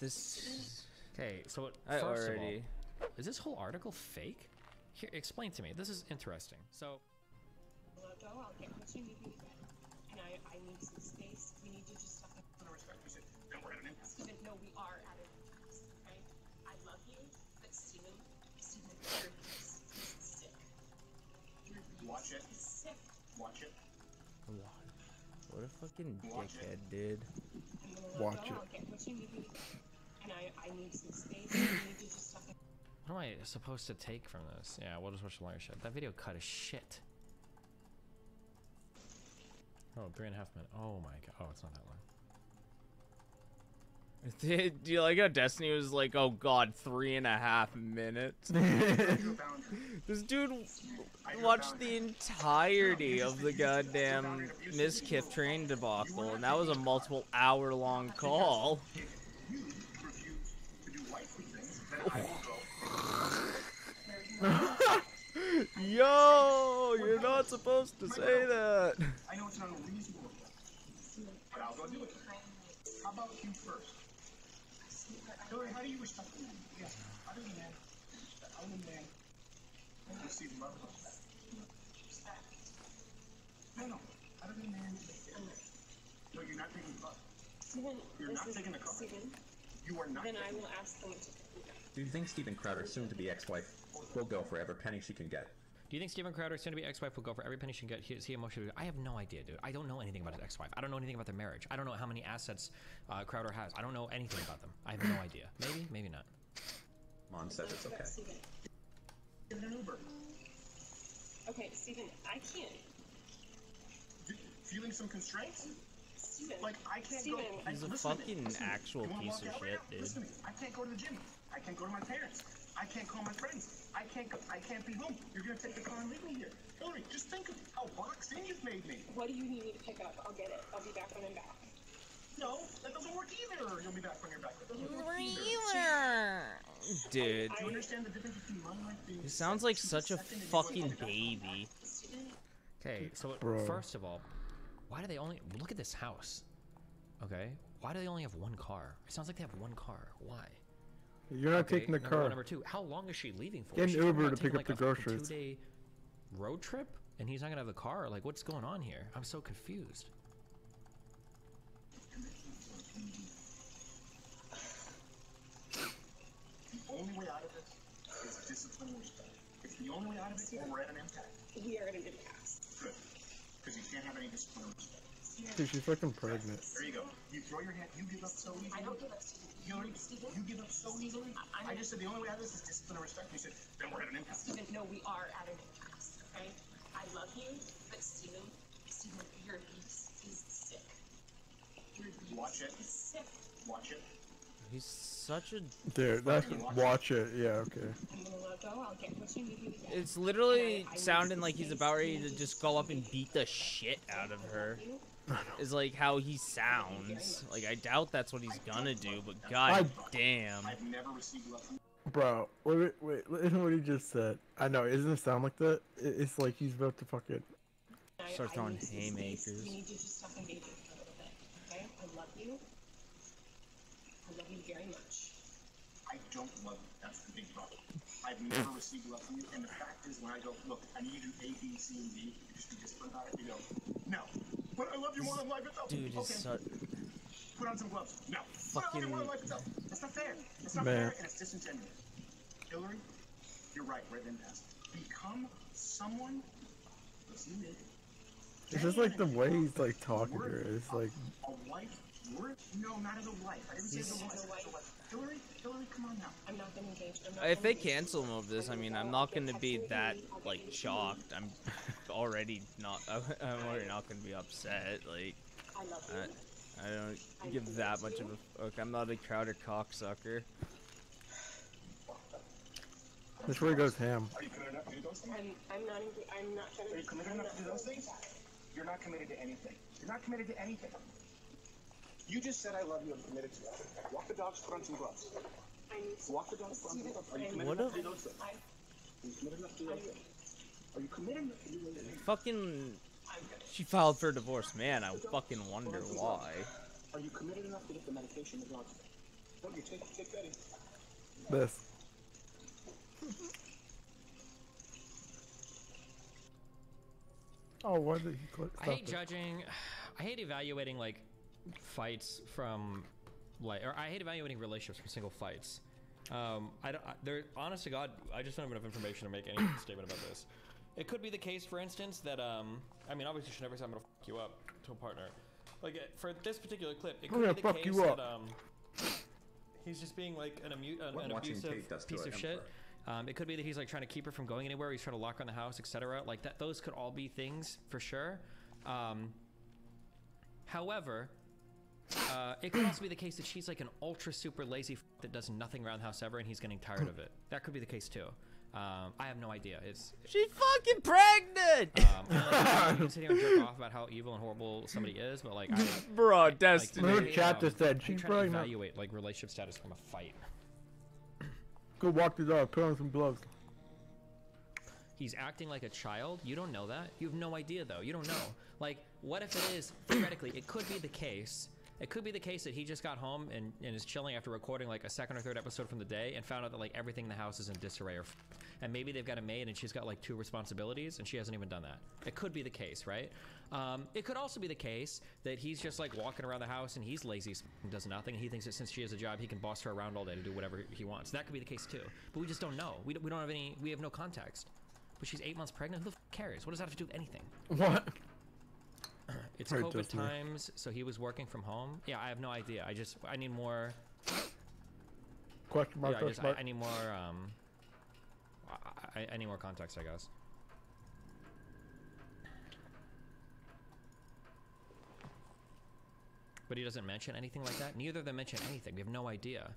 This. Okay, so I first already. of all, is this whole article fake? Here, explain to me. This is interesting. So, Logo, I'll get what you need me to get. And I, I need some space. We need to just stop. No respect. We said, then we're at an impasse. Steven, no, we are at an impasse, okay? I love you, but Steven, Steven, your abuse is sick. Your abuse Watch it. is sick. Watch it. What a fucking Watch it. dickhead, dude. And the Watch logo, it. I'll what you need me to get. And I, I need some space. We need to just stop. what am I supposed to take from this? Yeah, we'll just watch the lawyer shit. That video cut as shit. Oh, three and a half minutes. Oh my god. Oh, it's not that long. Did do you like how Destiny was like, oh god, three and a half minutes? I drew a boundary. this dude I drew a watched the entirety of the goddamn Mizkif train debacle, and that was a multiple hour long call. If you refuse to do wifely things, then I will go. Yo, you're not supposed to say that. I know it's not a reasonable but I'll go do it. How about you first? Hillary, how do you respect a man? Yes. How do you man? How do you man? Receive love and respect. No, no. How do you man? No, you're not taking the car. You're not taking the car. You are not Then I will ask them to pick me up. Do you think Steven Crowder's soon-to-be ex-wife will go for every penny she can get? Do you think Steven Crowder, soon to be ex-wife, will go for every penny she can get? Is he emotional? I have no idea, dude. I don't know anything about his ex-wife. I don't know anything about their marriage. I don't know how many assets uh, Crowder has. I don't know anything about them. I have no idea. Maybe, maybe not. Mom says it's okay. Steven. An Uber. Okay, Steven, I can't. Feeling some constraints? Steven. Like I can't Steven. go. I- He's a listen fucking listen actual You piece of out right shit, dude. Listen to me. I can't go to the gym. I can't go to my parents. I can't call my friends. I can't go. I can't be home. You're gonna take the car and leave me here. Hillary, just think of how boxed in you've made me. What do you need me to pick up? I'll get it. I'll be back when I'm back. No, that doesn't work either. You'll be back when you're back. That doesn't work either. Dude, Do you understand the difference between my life being he sounds like such a to the second and fucking baby. Okay, so Bro. first of all, why do they only look at this house? Okay, why do they only have one car? It sounds like they have one car. Why? You're not Okay, taking the number one. car. Number two, how long is she leaving for? Get an Is Uber to pick up like, the a groceries. Two-day road trip, and he's not gonna have the car. Like, what's going on here? I'm so confused. The only way out of this is discipline and respect. It's the only way out of it, or we're at an impasse. we are at an impasse. Good. Because you can't have any discipline and respect. Dude, she's fucking pregnant. There you go. You throw your hand. You give up so easily. I don't give up, Steven. Hillary, Steven, you give up so easily. I- I just said the only way out of this is discipline and respect. You said, then we're at an impasse. Steven, no, we are at an impasse, okay? I love you, but Steven, Steven, your abuse is sick. Your abuse Watch it. is sick. Watch it. He's such a. Dude, that's watch it. Yeah, okay. I'm gonna let go. I'll get what you need me to get. It's literally I- I need sounding like he's about ready to to just go up and beat the shit out of her. You? Is like how he sounds. Like I doubt that's what he's gonna do, but god damn. I've never received love Bro, wait, wait, wait, listen what he just said. I know, it doesn't sound like that. It's like he's about to fucking. Start throwing need some haymakers. We need to just stop engaging for a little bit, okay? I love you. I love you very much. I don't love you. That's the big problem. I've never received love from you. And the fact is, when I go, look, I need you to do A, B, C, and D, you just be disciplined about it. You go, no. But I love you more than life itself. Dude is okay. such. Put on some gloves. No. But I love you more than life itself. That's not fair. It's not Man. fair, and it's disingenuous. Hillary, you're right. We're at an. Become someone. Listen to me. It's just like the way he's like talking to her. It's like, A wife? No, not as a wife. I didn't say as a wife. As a As a wife. wife. Hillary, Hillary, come on now. I'm not gonna engage. I'm not If they cancel him of this, I mean, I'm not gonna be that like shocked. I'm already not. I'm already not gonna be upset. Like I love you. I don't give that much of a fuck. I'm not a Crowder cocksucker. This where he goes ham. Are you committed enough to do those things? I'm, I'm not. enga- I'm not gonna. Are you committed enough to do those things? that. You're not committed to anything. You're not committed to anything. You just said I love you. I'm committed to it. Walk the dogs. Put on some gloves. I need to. Walk the dogs. Put on some gloves. Are you committed What enough to do those things? I, Are you committed enough to do those things? Fucking. I'm good. She filed for divorce, man. I fucking wonder why. Are you committed enough to get the medication the dogs take? What you take, take that in. This. Oh, why did he click? I hate judging. I hate evaluating like fights from like, or I hate evaluating relationships from single fights. Um, I don't. I, there, honest to God, I just don't have enough information to make any statement about this. It could be the case, for instance, that um, I mean, obviously, you should never say I'm gonna fuck you up to a partner. Like uh, for this particular clip, it I'm could be the fuck case you that um, he's just being like an, amu- an, an abusive Tate does to piece an of shit. Um, it could be that he's like trying to keep her from going anywhere. He's trying to lock her in the house, etc. Like that. Those could all be things for sure. Um, however, uh, it could also be the case that she's like an ultra super lazy f- that does nothing around the house ever, and he's getting tired of it. That could be the case too. Um, I have no idea. It's She's fucking pregnant, um, I don't know, here and jerk off about how evil and horrible somebody is, but like, I, bro. like, Destiny. Her I, chat just said I she's try to pregnant. evaluate like relationship status from a fight. Go walk the dog. Put on some gloves. He's acting like a child. You don't know that. You have no idea, though. You don't know. Like, what if it is theoretically? It could be the case. It could be the case that he just got home and, and is chilling after recording like a second or third episode from the day and found out that like everything in the house is in disarray or and maybe they've got a maid and she's got like two responsibilities and she hasn't even done that. It could be the case, right? Um, it could also be the case that he's just like walking around the house and he's lazy and does nothing and he thinks that since she has a job he can boss her around all day to do whatever he wants. That could be the case too. But we just don't know. We, don't- we don't have any. We have no context. But she's eight months pregnant. Who the f- cares? What does that have to do with anything? What? It's COVID times, so he was working from home. Yeah, I have no idea. I just I need more. Question mark? Yeah, I, just, I, mark? I need more. Um, I, I need more context, I guess. But he doesn't mention anything like that. Neither of them mention anything. We have no idea.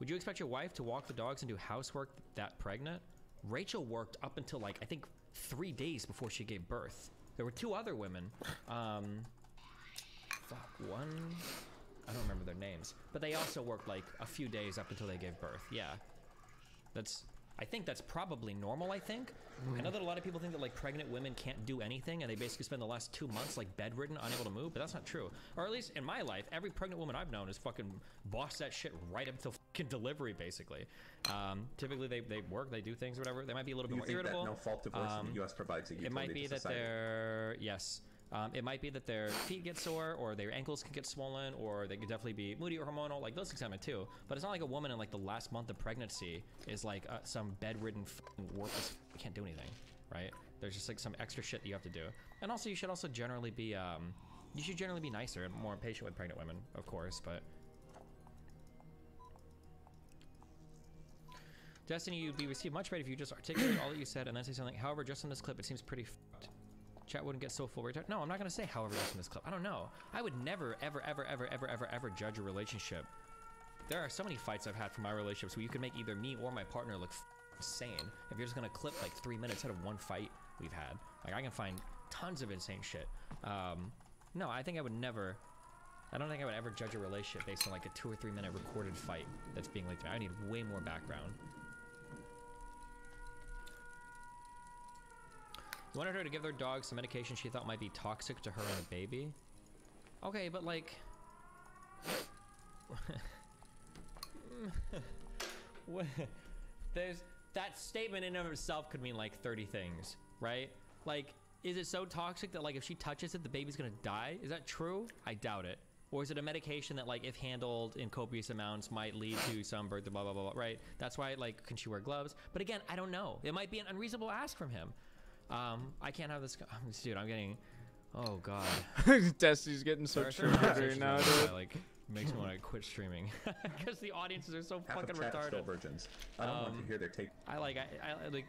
Would you expect your wife to walk the dogs and do housework that pregnant? Rachel worked up until like I think three days before she gave birth. There were two other women. Um, fuck, one. I don't remember their names, but they also worked like a few days up until they gave birth. Yeah, that's. I think that's probably normal. I think. I know that a lot of people think that like pregnant women can't do anything, and they basically spend the last two months like bedridden, unable to move. But that's not true. Or at least in my life, every pregnant woman I've known has fucking bossed that shit right up until fucking delivery. Basically, um, typically they, they work, they do things, or whatever. They might be a little bit You more irritable. that no fault divorce Um, in the U.S. provides a it might be to that their yes. Um, it might be that their feet get sore, or their ankles can get swollen, or they could definitely be moody or hormonal. Like those happen too. But it's not like a woman in like the last month of pregnancy is like uh, some bedridden, worthless, can't do anything, right? There's just like some extra shit that you have to do. And also, you should also generally be, um, you should generally be nicer and more patient with pregnant women, of course. But Destiny, you'd be received much better if you just articulate all that you said and then say something. However, just in this clip, it seems pretty. Chat wouldn't get so full retard. No, I'm not gonna say however this in this clip. I don't know. I would never, ever, ever, ever, ever, ever, ever judge a relationship. There are so many fights I've had from my relationships where you can make either me or my partner look insane if you're just gonna clip like three minutes out of one fight we've had. Like I can find tons of insane shit. Um, no, I think I would never. I don't think I would ever judge a relationship based on like a two or three minute recorded fight that's being leaked. I need way more background. Wanted her to give their dog some medication she thought might be toxic to her and the baby. Okay, but like. There's that statement in of itself could mean like 30 things, right? Like, is it so toxic that like if she touches it, the baby's gonna die? Is that true? I doubt it. Or is it a medication that like if handled in copious amounts might lead to some birth, blah blah blah blah, right? That's why like can she wear gloves? But again, I don't know. It might be an unreasonable ask from him. Um, I can't have this. Dude, I'm getting. Oh god. Destiny's getting so There triggered right now, right dude. that, like makes me want to quit streaming because the audiences are so Half fucking of chat is still retarded. virgins. I don't want Um, to hear their take. I like I, I like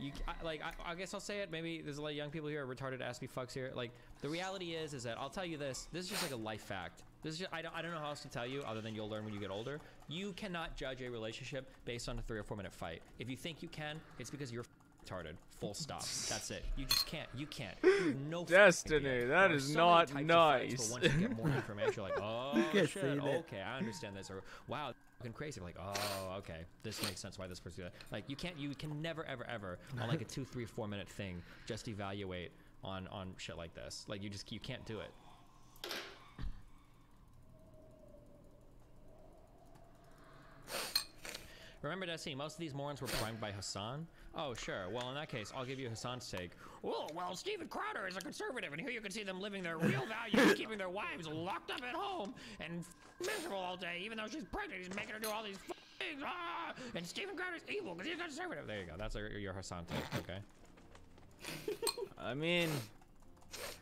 you I, like I, I guess I'll say it. Maybe there's a lot of young people here are retarded ass me fucks here. Like the reality is is that I'll tell you this. This is just like a life fact. This is just, I don't I don't know how else to tell you other than you'll learn when you get older. You cannot judge a relationship based on a three or four minute fight. If you think you can, it's because you're retarded. Full stop. That's it. You just can't. You can't. You no Destiny, idea. that There are is so not types fights nice. where once you get more information, you're like, oh can't shit, say that. okay, I understand this, or wow, fucking crazy. Like, oh, okay, this makes sense why this person did that. Like, you can't, you can never, ever, ever on like a two, three, four minute thing just evaluate on on shit like this. Like, you just you can't do it. Remember, Destiny, most of these morons were primed by Hasan? Oh, sure. Well, in that case, I'll give you Hasan's take. Oh, well, Steven Crowder is a conservative, and here you can see them living their real values, keeping their wives locked up at home and miserable all day, even though she's pregnant. He's making her do all these things. Ah! And Steven Crowder's evil because he's a conservative. There you go. That's your, your Hasan take, okay? I mean,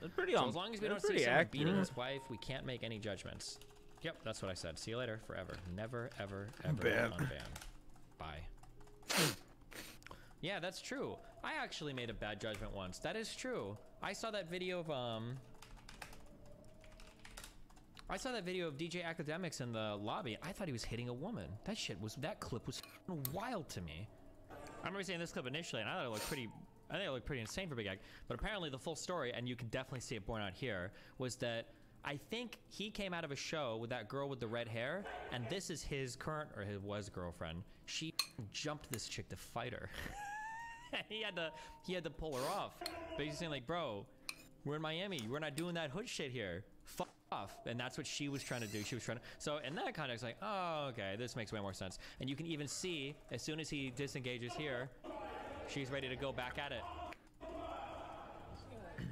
that's pretty So on. as long as we don't see pretty someone beating his wife, we can't make any judgments. Yep, that's what I said. See you later, forever. Never, ever, ever Ban. unban. Bye. yeah, that's true. I actually made a bad judgment once. That is true. I saw that video of um. I saw that video of DJ Akademiks in the lobby. I thought he was hitting a woman. That shit was that clip was wild to me. I remember seeing this clip initially, and I thought it looked pretty. I think it looked pretty insane for Big Egg. But apparently, the full story, and you can definitely see it borne out here, was that I think he came out of a show with that girl with the red hair, and this is his current or his was girlfriend. She jumped this chick to fight her. he had to he had to pull her off. Basically saying like, bro, we're in Miami. We're not doing that hood shit here. Fuck off. And that's what she was trying to do. She was trying to. So in that context, like, oh, okay, this makes way more sense. And you can even see as soon as he disengages here, she's ready to go back at it.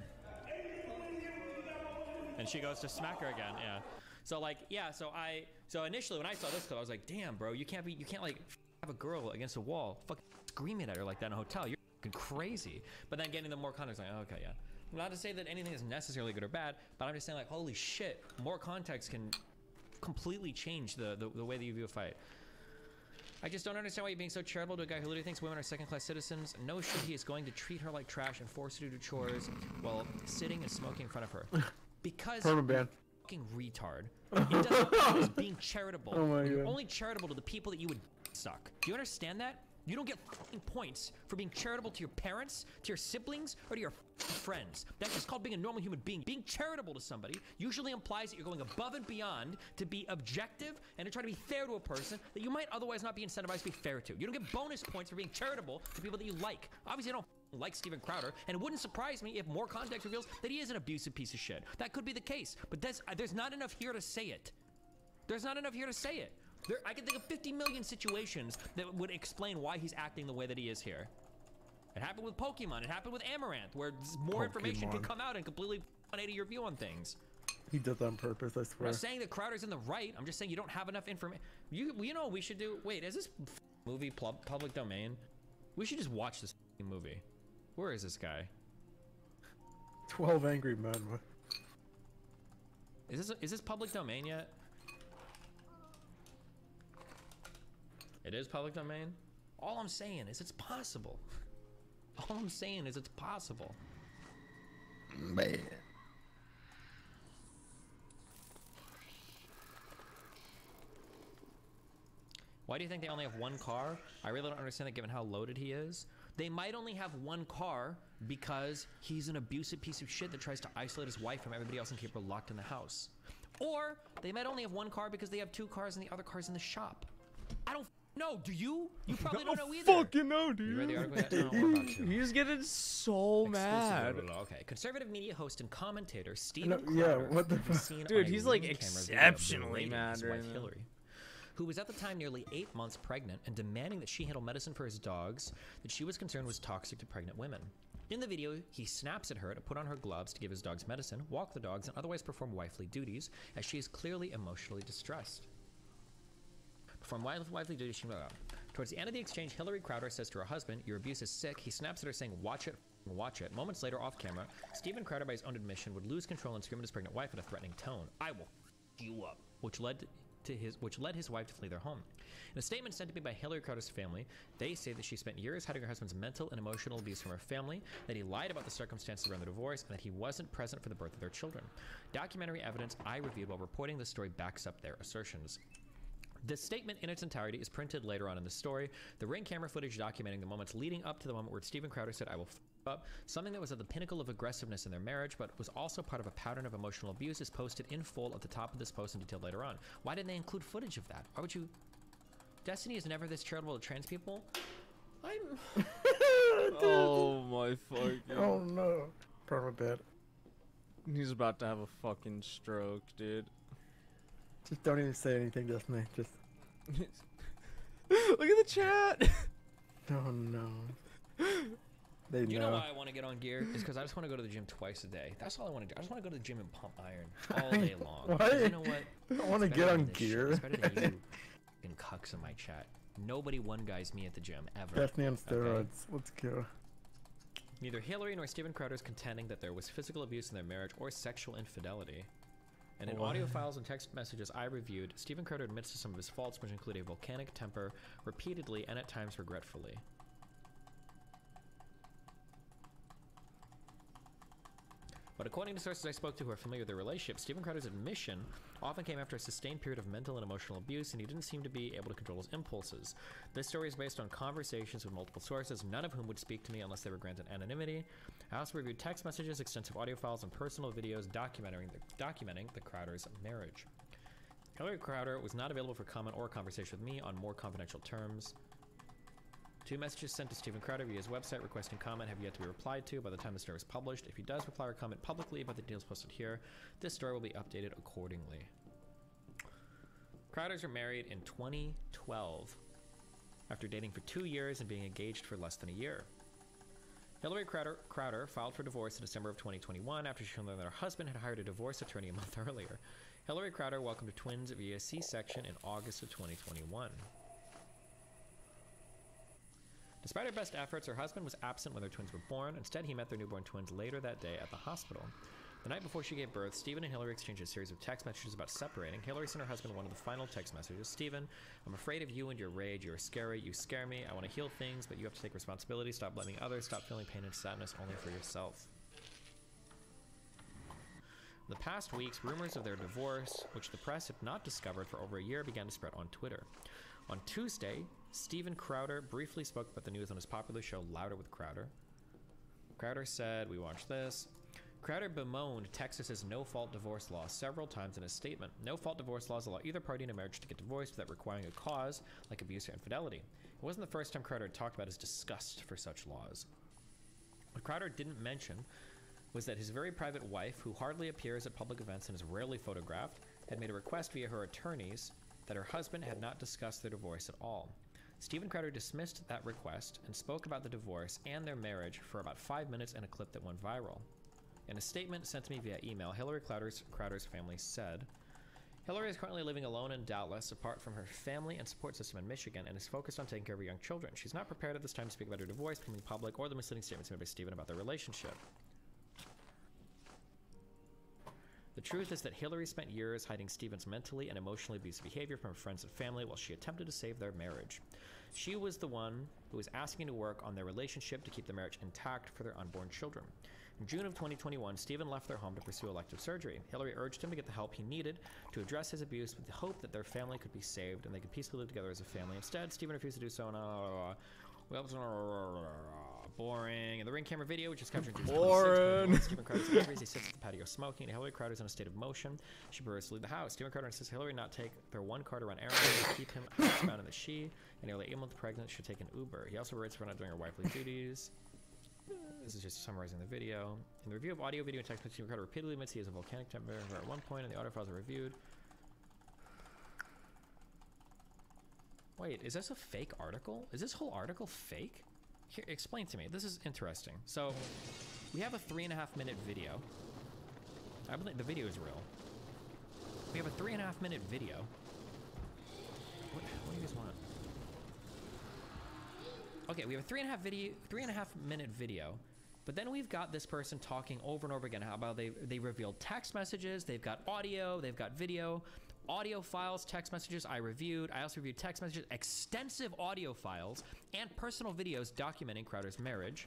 and she goes to smack her again. Yeah. So like, yeah. So I. So initially, when I saw this clip, I was like, damn, bro, you can't be. You can't like have a girl against a wall, fucking screaming at her like that in a hotel. You're fucking crazy. But then getting the more context, like, oh, okay, yeah. Not to say that anything is necessarily good or bad, but I'm just saying like, holy shit, more context can completely change the, the, the way that you view a fight. I just don't understand why you're being so charitable to a guy who literally thinks women are second-class citizens. No shit, he is going to treat her like trash and force her to do chores while sitting and smoking in front of her. Because fucking retard. It doesn't count as being charitable. Oh my You're God. only charitable to the people that you would suck. Do you understand that? You don't get points for being charitable to your parents, to your siblings, or to your friends. That's just called being a normal human being. Being charitable to somebody usually implies that you're going above and beyond to be objective and to try to be fair to a person that you might otherwise not be incentivized to be fair to. You don't get bonus points for being charitable to people that you like. Obviously, I don't like Steven Crowder, and it wouldn't surprise me if more context reveals that he is an abusive piece of shit. That could be the case, but there's not enough here to say it. There's not enough here to say it. There, I can think of 50 million situations that would explain why he's acting the way that he is here. It happened with Pokimane. It happened with Amouranth, where more information can come out and completely 180 your view on things. He did that on purpose, I I'm swear. not saying that Crowder's in the right. I'm just saying you don't have enough information. You, you know what we should do? Wait, is this movie pub- public domain? We should just watch this movie. Where is this guy? 12 angry men. Is this is this public domain yet? It is public domain. All I'm saying is it's possible. All I'm saying is it's possible. Man. Why do you think they only have one car? I really don't understand that given how loaded he is. They might only have one car because he's an abusive piece of shit that tries to isolate his wife from everybody else and keep her locked in the house. Or they might only have one car because they have two cars and the other car's in the shop. I don't f- know. Do you? You probably don't know either. Fucking no, You read the dude. article? No, what about you? He's getting so mad. Okay. Conservative media host and commentator Steven No, yeah, what the fuck? seen Dude, on he's, like, camera video exceptionally berating mad his right wife now. Hillary, who was at the time nearly eight months pregnant and demanding that she handle medicine for his dogs that she was concerned was toxic to pregnant women. In the video, he snaps at her to put on her gloves to give his dogs medicine, walk the dogs, and otherwise perform wifely duties, as she is clearly emotionally distressed. Blah, blah. Towards the end of the exchange, Hillary Crowder says to her husband, Your abuse is sick. He snaps at her, saying, Watch it, watch it. Moments later, off camera, Steven Crowder, by his own admission, would lose control and scream at his pregnant wife in a threatening tone. I will f- you up. Which led to his, which led his wife to flee their home. In a statement sent to me by Hillary Crowder's family, they say that she spent years hiding her husband's mental and emotional abuse from her family, that he lied about the circumstances around the divorce, and that he wasn't present for the birth of their children. Documentary evidence I reviewed while reporting this story backs up their assertions. The statement in its entirety is printed later on in the story. The ring camera footage documenting the moments leading up to the moment where Steven Crowder said, I will f up, something that was at the pinnacle of aggressiveness in their marriage, but was also part of a pattern of emotional abuse, is posted in full at the top of this post in detail later on. Why didn't they include footage of that? Why would you. Destiny is never this charitable to trans people? I'm. Oh my fucking. Oh no. Perma ban. He's about to have a fucking stroke, dude. Just don't even say anything, Destiny. Just Look at the chat. Oh no. They You know know. why I want to get on gear? Is because I just want to go to the gym twice a day. That's all I want to do. I just want to go to the gym and pump iron all day long. 'Cause You What? know what? I want to get on than this shit. gear. It's better than you fucking cucks in my chat. Nobody one guys me at the gym ever. Definitely on steroids. Let's go. Neither Hillary nor Steven Crowder is contending that there was physical abuse in their marriage or sexual infidelity. And in oh, audio files and text messages I reviewed, Steven Crowder admits to some of his faults, which include a volcanic temper, repeatedly and at times regretfully. But according to sources I spoke to who are familiar with their relationship, Steven Crowder's admission often came after a sustained period of mental and emotional abuse, and he didn't seem to be able to control his impulses. This story is based on conversations with multiple sources, none of whom would speak to me unless they were granted anonymity. I also reviewed text messages, extensive audio files, and personal videos documenting the, documenting the Crowders' marriage. Hillary Crowder was not available for comment or conversation with me on more confidential terms. Two messages sent to Steven Crowder via his website requesting comment have yet to be replied to by the time the story is published. If he does reply or comment publicly about the details posted here, this story will be updated accordingly. Crowders were married in 2012 after dating for two years and being engaged for less than a year. Hillary Crowder, Crowder filed for divorce in December of 2021 after she learned that her husband had hired a divorce attorney a month earlier. Hillary Crowder welcomed twins via C section in August of 2021. Despite her best efforts, her husband was absent when their twins were born. Instead, he met their newborn twins later that day at the hospital. The night before she gave birth, Steven and Hillary exchanged a series of text messages about separating. Hillary sent her husband one of the final text messages Steven, I'm afraid of you and your rage. You are scary. You scare me. I want to heal things, but you have to take responsibility. Stop blaming others. Stop feeling pain and sadness only for yourself. In the past weeks, rumors of their divorce, which the press had not discovered for over a year, began to spread on Twitter. On Tuesday, Steven Crowder briefly spoke about the news on his popular show Louder with Crowder. Crowder said, We watched this. Crowder bemoaned Texas's no fault divorce law several times in his statement. No fault divorce laws allow either party in a marriage to get divorced without requiring a cause, like abuse or infidelity. It wasn't the first time Crowder had talked about his disgust for such laws. What Crowder didn't mention was that his very private wife, who hardly appears at public events and is rarely photographed, had made a request via her attorneys that her husband had not discussed their divorce at all. Steven Crowder dismissed that request and spoke about the divorce and their marriage for about five minutes in a clip that went viral. In a statement sent to me via email, Hillary Crowder's, Crowder's family said, Hillary is currently living alone in Dallas, apart from her family and support system in Michigan, and is focused on taking care of her young children. She's not prepared at this time to speak about her divorce, becoming public, or the misleading statements made by Steven about their relationship. The truth is that Hillary spent years hiding Steven's mentally and emotionally abusive behavior from her friends and family while she attempted to save their marriage. She was the one who was asking to work on their relationship to keep the marriage intact for their unborn children. In June of 2021, Steven left their home to pursue elective surgery. Hillary urged him to get the help he needed to address his abuse with the hope that their family could be saved and they could peacefully live together as a family. Instead, Steven refused to do so. And, uh, well, boring. And the ring camera video, which is captured in June 26th, Boring. Steven Crowder's entry he sits at the patio smoking. Hillary is in a state of motion. She prefers to leave the house. Steven Crowder insists Hillary not take their one car to run errands and keep him housebound and the she, a nearly eight month pregnant, should take an Uber. He also writes for not doing her wifely duties. This is just summarizing the video. In the review of audio, video, and text, Steven Crowder repeatedly admits he has a volcanic temper at one point, and the audio files are reviewed. Wait, is this a fake article? Is this whole article fake? Here, explain to me. This is interesting. So, we have a three and a half minute video. I believe the video is real. We have a three and a half minute video. What, what do you guys want? Okay, we have a three and a half video, three and a half minute video, but then we've got this person talking over and over again how about they they revealed text messages, they've got audio, they've got video, audio files, text messages I reviewed. I also reviewed text messages, extensive audio files, and personal videos documenting Crowder's marriage.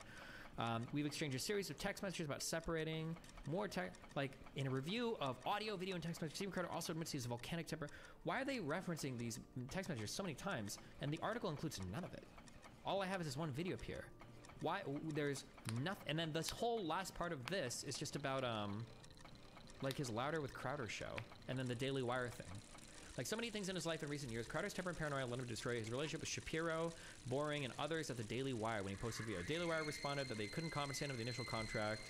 Um, we've exchanged a series of text messages about separating. More like in a review of audio, video, and text messages. Steven Crowder also admits he has a volcanic temper. Why are they referencing these text messages so many times? And the article includes none of it. All I have is this one video up here. Why? There's nothing. And then this whole last part of this is just about um, like his Louder with Crowder show, and then the Daily Wire thing. Like so many things in his life in recent years, Crowder's temper and paranoia led him to destroy his relationship with Shapiro, Boreing, and others at the Daily Wire when he posted a video. Daily Wire responded that they couldn't compensate him the initial contract.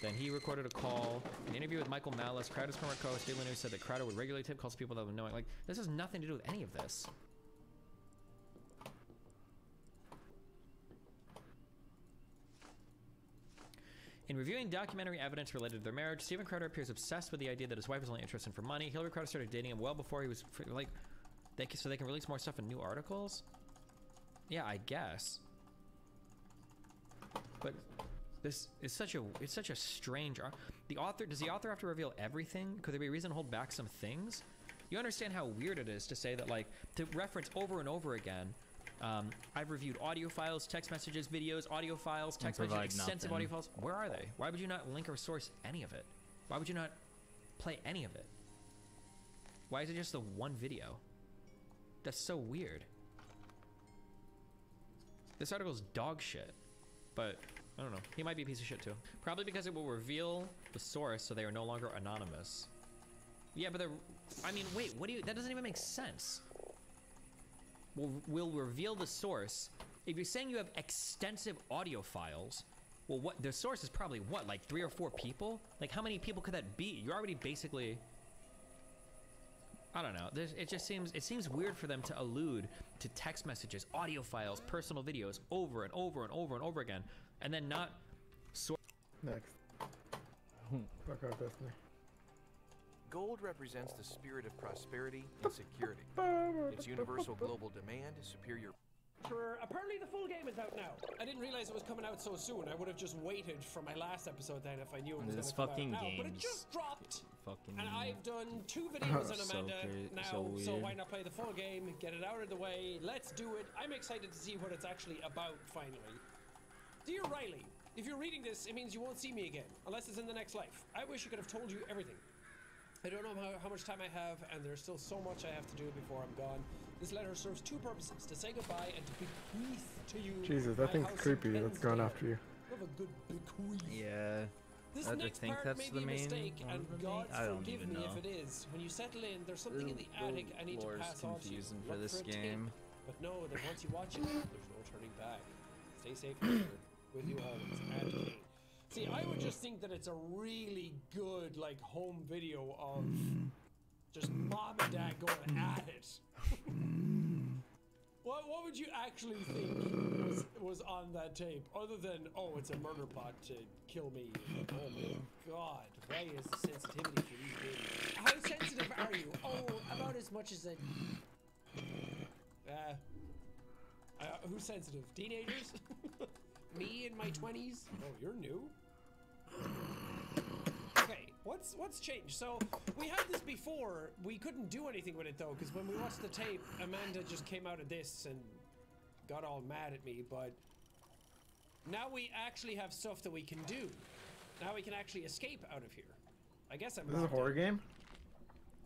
Then he recorded a call. An interview with Michael Malice, Crowder's former co-host Daily News said that Crowder would regularly tip calls to people that would knowing. Like this has nothing to do with any of this. In reviewing documentary evidence related to their marriage, Steven Crowder appears obsessed with the idea that his wife is only interested in for money. Hillary Crowder started dating him well before he was fr- like, they can, so they can release more stuff in new articles. Yeah, I guess. But this is such a it's such a strange. The author does the author have to reveal everything? Could there be a reason to hold back some things? You understand how weird it is to say that like to reference over and over again. Um, I've reviewed audio files, text messages, videos, audio files, text messages, extensive nothing. audio files. Where are they? Why would you not link or source any of it? Why would you not play any of it? Why is it just the one video? That's so weird. This article's dog shit, but I don't know. He might be a piece of shit too. Probably because it will reveal the source, so they are no longer anonymous. Yeah, but they're. I mean, wait. What do you? That doesn't even make sense. Will will reveal the source. If you're saying you have extensive audio files, well, what the source is probably what, like three or four people? Like, how many people could that be? You're already basically. I don't know. There's, it just seems it seems weird for them to allude to text messages, audio files, personal videos over and over and over and over again, and then not Next. Hmm. Fuck off, Destiny. Gold represents the spirit of prosperity and security. Its universal global demand, superior Apparently, the full game is out now. I didn't realize it was coming out so soon. I would have just waited for my last episode then if I knew it was This gonna fucking game. But it just dropped. Fucking. And I've done two videos on So Amanda cra- now, so so, why not play the full game, get it out of the way, let's do it. I'm excited to see what it's actually about finally. Dear Riley, if you're reading this, it means you won't see me again, unless it's in the next life. I wish I could have told you everything. I don't know how, how much time I have, and there's still so much I have to do before I'm gone. This letter serves two purposes to say goodbye and to bequeath to you. Jesus, my that thing's creepy. That's going Pensdale. after you. Love a good bequeath. Yeah. This I- I next think part that's may the be a mistake, one and for me. God I don't forgive even me know. if it is. When you settle in, there's something in the The- attic I need to pass lore's on to you. confusing for this a tape. game. But know that once you watch it, there's no turning back. Stay safe out. With you always, and Kate. See, I would just think that it's a really good, like, home video of just mom and dad going at it. What, what would you actually think was, was on that tape, other than oh, it's a murder plot to kill me? Oh my god, why is the sensitivity for these? How sensitive are you? Oh, about as much as a. Uh, uh, who's sensitive? Teenagers? me in my twenties? Oh, you're new. Okay, what's what's changed? So we had this before. We couldn't do anything with it though, because when we watched the tape, Amanda just came out of this and got all mad at me. But now we actually have stuff that we can do. Now we can actually escape out of here. I guess I'm. This is a horror in. game?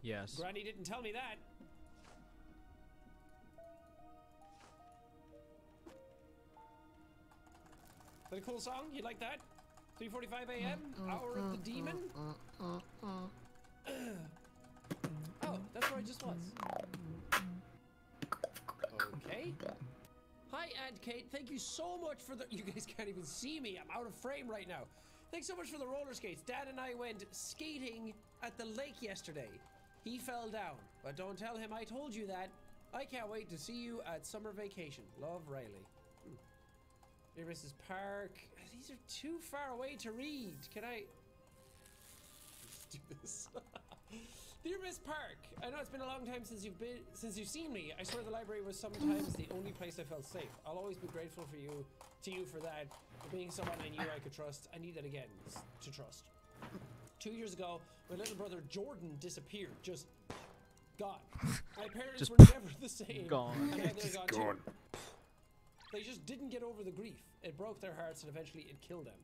Yes. Granny didn't tell me that. That a cool song? You like that? 3:45 a.m. Mm, Hour of the mm, Demon. Mm, oh, that's where I just was. Okay. Hi, Aunt Kate. Thank you so much for the. You guys can't even see me. I'm out of frame right now. Thanks so much for the roller skates. Dad and I went skating at the lake yesterday. He fell down, but don't tell him I told you that. I can't wait to see you at summer vacation. Love, Riley. Dear Mrs. Park, these are too far away to read. Can I? Do this. Dear Miss Park, I know it's been a long time since you've been since you've seen me. I swear the library was sometimes the only place I felt safe. I'll always be grateful for you to you for that, for being someone I knew I could trust. I need that again to trust. Two years ago, my little brother Jordan disappeared, just gone. My parents Just were never the same. gone. And now they're gone, too. They just didn't get over the grief. It broke their hearts and eventually it killed them.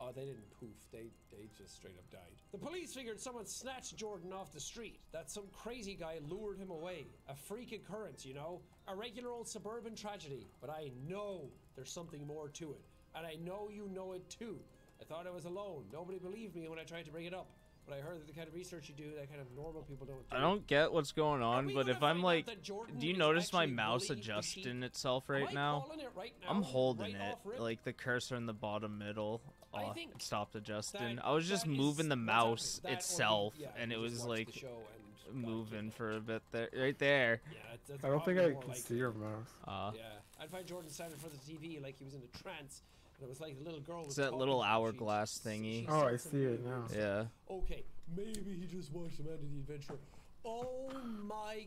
Oh, they didn't poof. They they just straight up died. The police figured someone snatched Jordan off the street. That some crazy guy lured him away. A freak occurrence, you know? A regular old suburban tragedy. But I know there's something more to it. And I know you know it too. I thought I was alone. Nobody believed me when I tried to bring it up. But I heard that the kind of research you do, that kind of normal people don't do. I don't get what's going on, but if I'm like, do you notice my mouse bullying adjusting itself right now? it right I'm holding right it, off rip? like the cursor in the bottom middle. I Oh, think it stopped adjusting. That- I was just that is moving the mouse happening. That itself, yeah, and it was like the show and got moving for a bit there, right there. Yeah, that's, that's I don't think I can like see your mouse. Uh, Yeah, I'd find Jordan standing in front of the TV like he was in a trance. And it was like a little girl. It's that little to him. She- hourglass she thingy. Oh, I see it now. Yeah. Okay, maybe he just watched Amanda the adventure. Oh my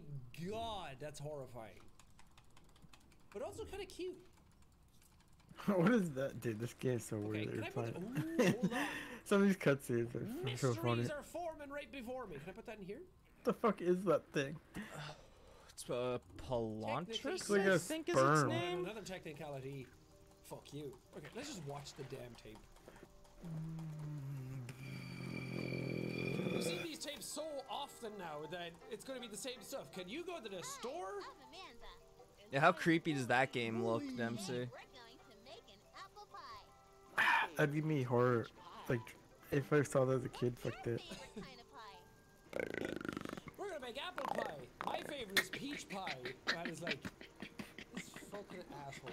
god, that's horrifying. But also kind of cute. what is that, dude? This game's so Okay, weird. can I put? playing. Ooh, hold on. Some of these cutscenes are so funny. Mysteries are forming right before me. Can I put that in here? The fuck is that thing? It's uh, Palantris, It's like I a think is its name. Another technicality. Fuck you. Okay, let's just watch the damn tape. You see these tapes so often now that it's going to be the same stuff. Can you go to the store? I'm Amanda. Yeah, how creepy does that game look, Dempsey? We're going to make an apple pie. That'd give me horror. Like, if I saw that as a kid, fuck Your that. favorite kind of pie. We're gonna make apple pie. My favorite is peach pie. That is like this fucking asshole.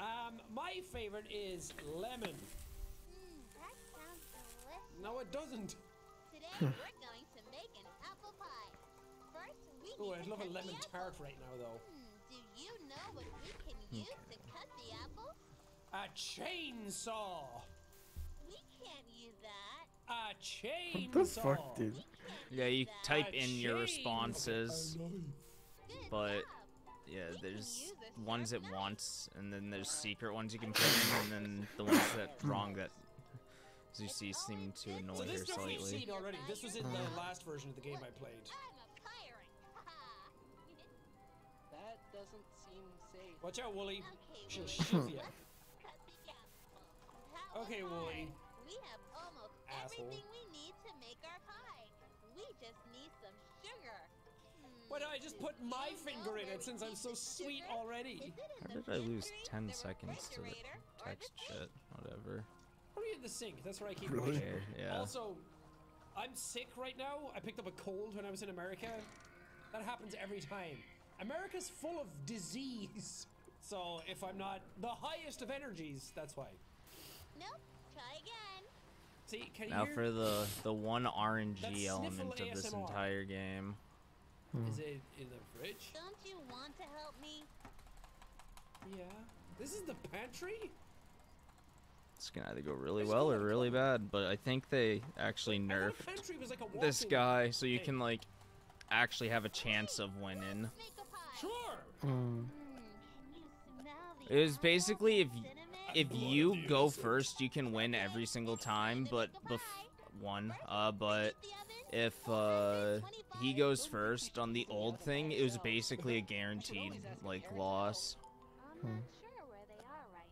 Um, my favorite is lemon. Mm, that sounds delicious. No, it doesn't. Today we're going to make an apple pie. First, we Oh, need I to love a cut the lemon apple. tart right now, though. Hmm, do you know what we can use to cut the apples? A chainsaw. We can't use that. A What the fuck, dude? Yeah, you type A in your responses, Good but job. yeah, We can there's use a ones sharp it wants, and then there's secret ones you can put in, and then the ones that hmm. wrong that, as you see, seem to annoy So her this stuff slightly. seen already. This was in the uh. last version of the game I played. I'm a pirate. Haha. That doesn't seem safe. Watch out, Wooly. Okay, She'll Wooly, shiv ya. let's cut the apple. How Okay, Wooly. We have almost Asshole. everything Why don't I just put my finger in it since I'm so sweet already? Is it in How did I lose 10 seconds to the text the shit? Whatever. Probably in the sink. That's where I keep Really? my Okay, yeah. Also, I'm sick right now. I picked up a cold when I was in America. That happens every time. America's full of disease. So if I'm not the highest of energies, that's why. Nope. Try again. See, can you Now hear? for the the one That RNG sniffle element of this entire game. Is it in the fridge? Don't you want to help me? Yeah. This is the pantry? It's gonna either go really Let's well or really Club. bad, but I think they actually I thought a nerfed pantry was like a this guy so you thing. can like actually have a chance of winning. Let's make a pie. Sure. Mm. Hmm, can you smell the It was basically if if you go first, you can win every single time, but bef- one, uh, but if uh he goes first on the old thing, it was basically a guaranteed like loss. I'm not sure where they are right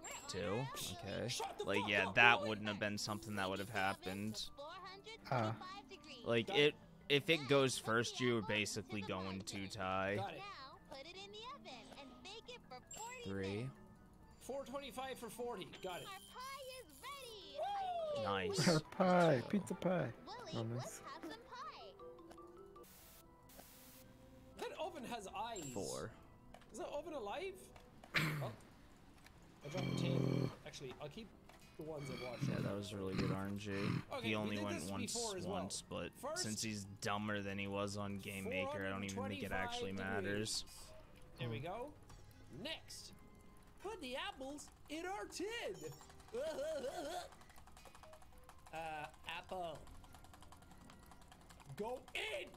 now. Too okay, like yeah, that wouldn't have been something that would have happened. Ah. Like it, if it goes first, you were basically going to tie. Got it. Now put it in the oven and bake it for 40 Three, 425 for 40. Got it. Nice. Our pie, pizza pie. Wooly, Oh, let's nice. have some pie. That oven has eyes. Four. Is that oven alive? oh. I dropped the tape. Actually, I'll keep the ones I've watched. Yeah, that was really good RNG. Okay, he we only did went this once, well. once, but First, since he's dumber than he was on Game Maker, I don't even think it actually degrees. matters. There we go. Next, put the apples in our tin. uh, apple. Go in.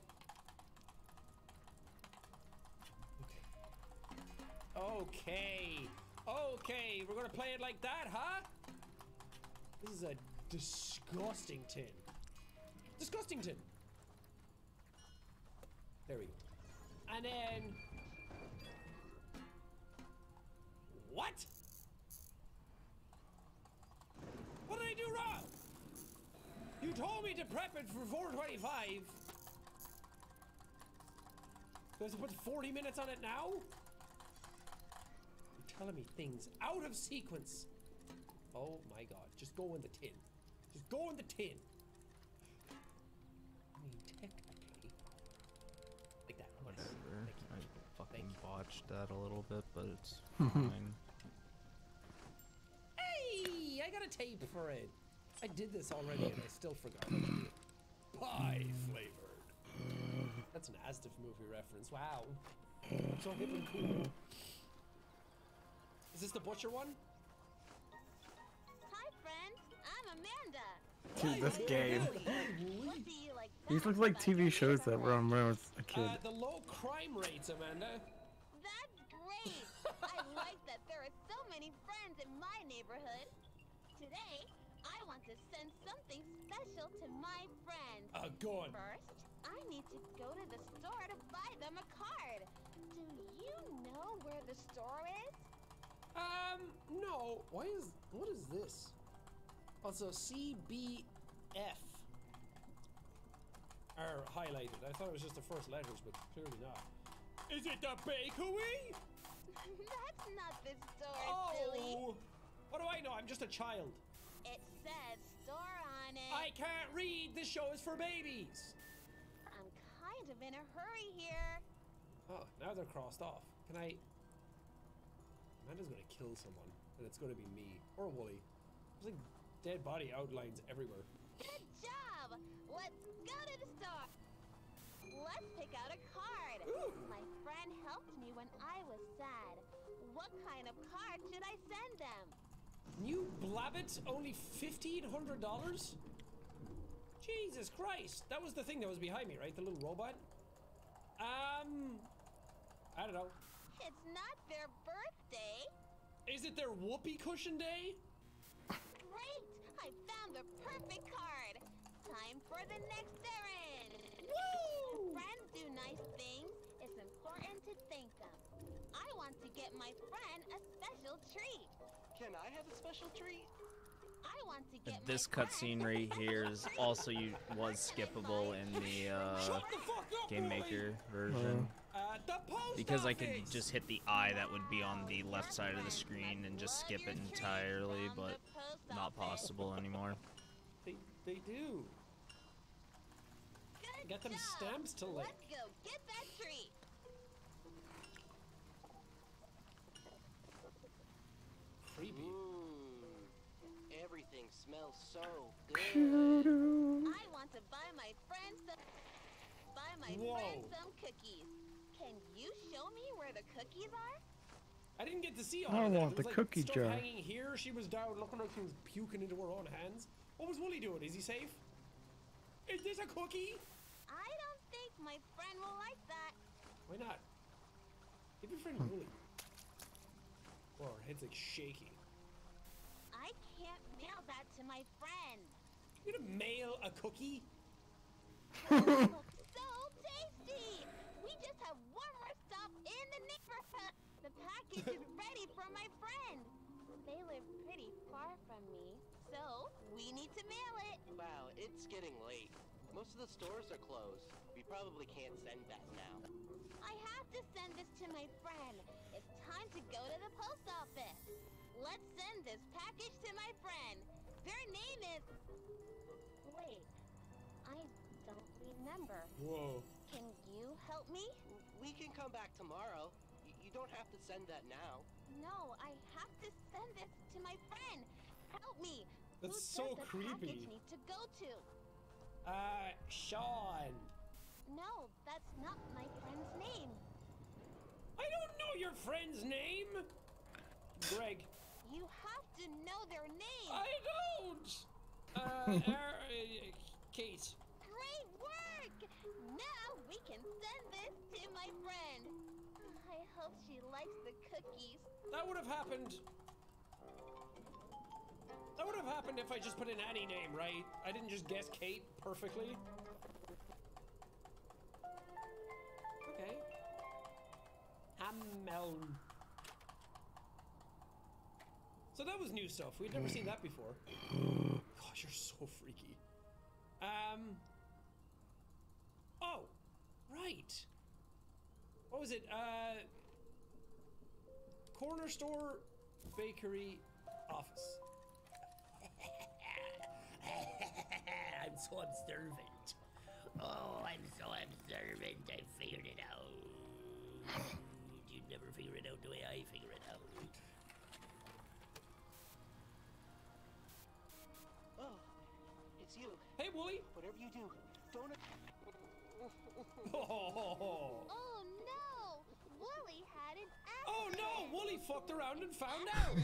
Okay. Okay, we're gonna play it like that, huh? This is a disgusting tin. Disgusting tin. There we go. And then. What? What did I do wrong? You told me to prep it for 425. Do I put 40 minutes on it now? You're telling me things out of sequence. Oh my god. Just go in the tin. Just go in the tin. I mean, technically. Like that. Whatever. Thank you. I fucking Thank you. botched that a little bit, but it's fine. Hey, I got a tape for it. I did this already and I still forgot. how to do it. Pie flavored. That's an Asdif movie reference. Wow. So hip and cool. Is this the butcher one? Hi, friends. I'm Amanda. Dude, that's gay. What do you like These look like TV shows that were on when I was a kid. Uh, the low crime rates, Amanda. That's great. I like that there are so many friends in my neighborhood. Today, I want to send something special to my friends. Uh, go on. First, I need to go to the store to buy them a card. Do you know where the store is? Um, no. Why is what is this? Also, CBF are highlighted. I thought it was just the first letters, but clearly not. Is it the bakery? That's not the store, silly. Oh, what do I know? I'm just a child. It says store on it. I can't read. This show is for babies. I'm kind of in a hurry here. Oh, now they're crossed off. Can I? Amanda's gonna kill someone, and it's gonna be me or Wooly. There's like dead body outlines everywhere. Good job! Let's go to the store. Let's pick out a card. My friend helped me when I was sad. What kind of card should I send them? New Blabbit, only fifteen hundred dollars. Jesus Christ! That was the thing that was behind me, right? The little robot. Um, I don't know. It's not their birthday. Is it their whoopee cushion day? Great! I found the perfect card. Time for the next errand. Woo! When friends do nice things, it's important to thank them. I want to get my friend a special treat. Can I have a special treat? I want to get This my friend cutscene right here is also you was skippable in the uh, the Game Maker version Uh, the post because I could just hit the eye that would be on the left side of the screen and just skip it entirely, but not possible anymore. They, they do. Good Get them job. stamps to lick. Let's go get that treat. Creepy. Mmm. Everything smells so good. I want to buy my friend some buy my Whoa. friend some cookies. Can you show me where the cookies are? I didn't get to see all I of that. want the like, cookie jar. hanging here. She was down looking like she was puking into her own hands. What was Wooly doing? Is he safe? Is this a cookie? I don't think my friend will like that. Why not? Give your friend Wooly. Oh, her head's like shaking. I can't mail that to my friend. You gonna mail a cookie? Looks so tasty. We just have one more stop in the neighborhood. The package is ready for my friend. They live pretty far from me, so we need to mail it. Wow, it's getting late. Most of the stores are closed. We probably can't send that now. I have to send this to my friend. It's time to go to the post office. Let's send this package to my friend. Their name is. Wait, I don't remember. Whoa. Can you help me? We can come back tomorrow. Y- you don't have to send that now. No, I have to send this to my friend. Help me. That's Who so does the creepy. package need to go to? Uh, Sean. No, that's not my friend's name. I don't know your friend's name. Greg. You have to know their name. I don't. Uh, er, uh, Kate. Great work! Now we can send this to my friend. I hope she likes the cookies. That would have happened. That would have happened if I just put in any name, right? I didn't just guess Kate perfectly. Okay. Hammeln. So that was new stuff. We'd never seen that before. Gosh, you're so freaky. Um. Oh, right. What was it? Uh. Corner store, bakery, office. I'm so observant. Oh, I'm so observant. I figured it out. You never figure it out the way I figure it out. Oh, it's you. Hey, Wooly. Whatever you do, don't. Oh, Oh no! Wooly had an oh no, Wooly fucked fucked around and found out.